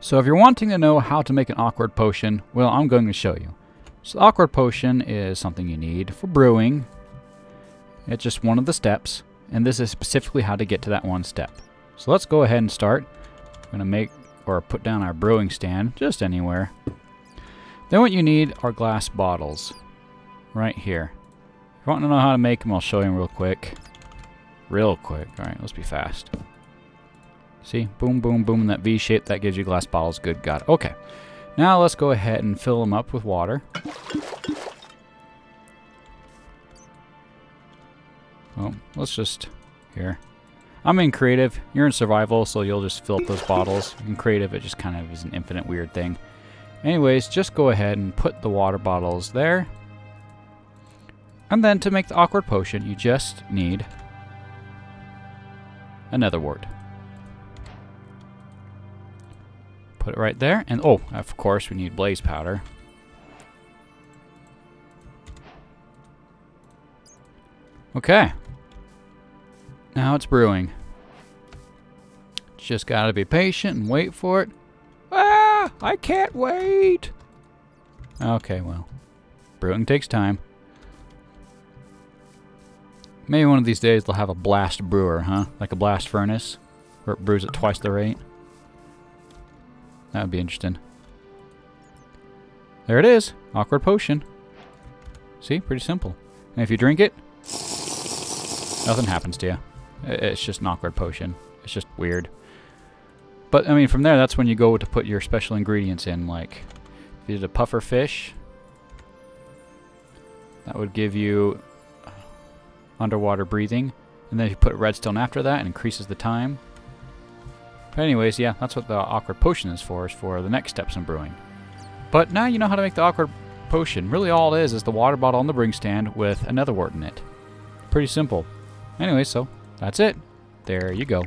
So if you're wanting to know how to make an awkward potion, well, I'm going to show you. So awkward potion is something you need for brewing. It's just one of the steps, and this is specifically how to get to that one step. So let's go ahead and start. We're going to make or put down our brewing stand, just anywhere. Then what you need are glass bottles, right here. If you want to know how to make them, I'll show you real quick. Real quick. Alright, let's be fast. See? Boom, boom, boom that V shape. That gives you glass bottles. Good God. Okay. Now let's go ahead and fill them up with water. Well, let's just... Here. I'm in creative. You're in survival, so you'll just fill up those bottles. In creative, it just kind of is an infinite weird thing. Anyways, just go ahead and put the water bottles there. And then to make the awkward potion, you just need a Nether Wart. Put it right there. And oh, of course, we need blaze powder. Okay. Now it's brewing. Just gotta be patient and wait for it. Ah! I can't wait! Okay, well. Brewing takes time. Maybe one of these days they'll have a blast brewer, huh? Like a blast furnace, where it brews at twice the rate. That would be interesting. There it is. Awkward potion. See? Pretty simple. And if you drink it, nothing happens to you. It's just an awkward potion. It's just weird. But, I mean, from there, that's when you go to put your special ingredients in. Like, if you did a puffer fish, that would give you underwater breathing. And then if you put redstone after that, it increases the time. But anyways, yeah, that's what the awkward potion is for, is for the next steps in brewing. But now you know how to make the awkward potion. Really all it is is the water bottle on the brewing stand with a Nether Wart in it. Pretty simple. Anyway, so that's it. There you go.